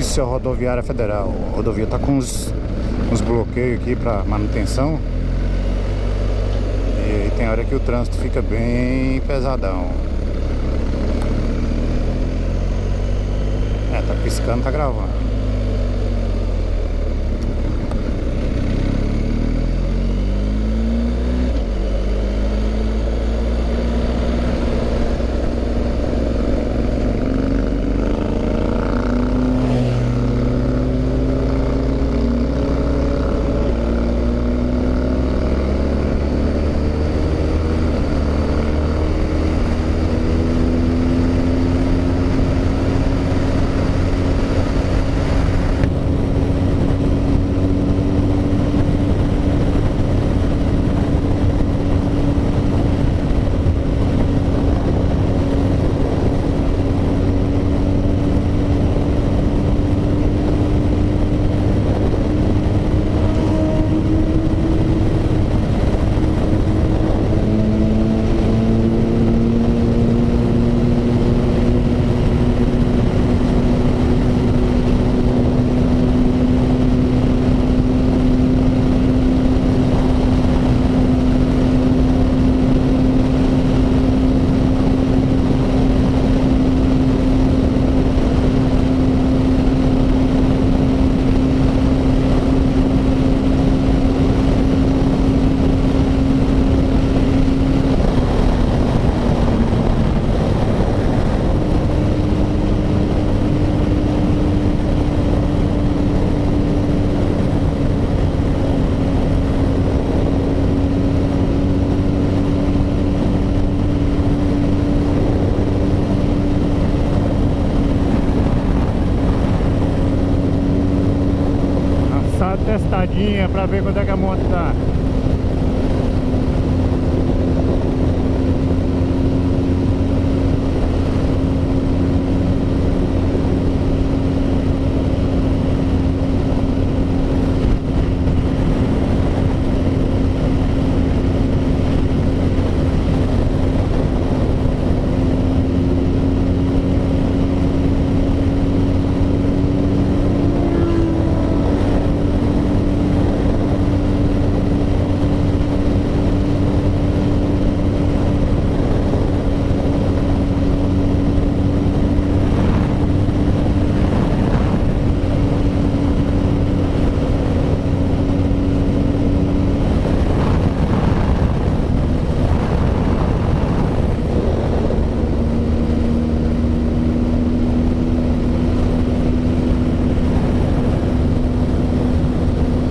Polícia Rodoviária Federal. A rodovia tá com uns, uns bloqueios aqui para manutenção. E tem hora que o trânsito fica bem pesadão. É, tá piscando, tá gravando. testadinha pra ver quando é que a moto tá.